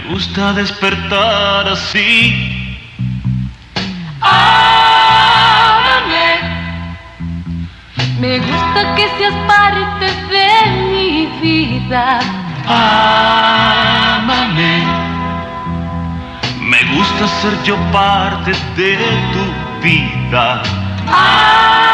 gusta despertar así. Ámame. Me gusta que seas parte de mi vida. Ámame. Me gusta ser yo parte de tu vida. Ámame.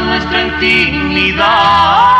nuestra intimidad.